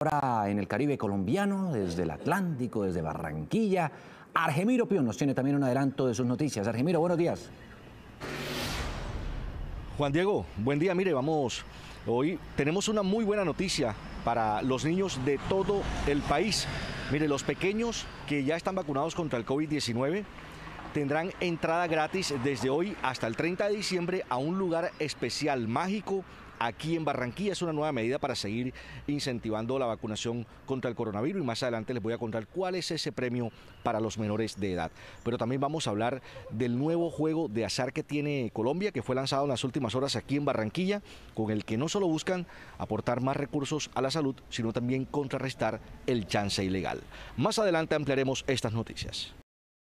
Ahora en el Caribe colombiano, desde el Atlántico, desde Barranquilla, Argemiro Pion nos tiene también un adelanto de sus noticias. Argemiro, buenos días. Juan Diego, buen día. Mire, vamos, hoy tenemos una muy buena noticia para los niños de todo el país. Mire, los pequeños que ya están vacunados contra el COVID-19 tendrán entrada gratis desde hoy hasta el 30 de diciembre a un lugar especial mágico aquí en Barranquilla. Es una nueva medida para seguir incentivando la vacunación contra el coronavirus y más adelante les voy a contar cuál es ese premio para los menores de edad. Pero también vamos a hablar del nuevo juego de azar que tiene Colombia, que fue lanzado en las últimas horas aquí en Barranquilla, con el que no solo buscan aportar más recursos a la salud, sino también contrarrestar el chance ilegal. Más adelante ampliaremos estas noticias.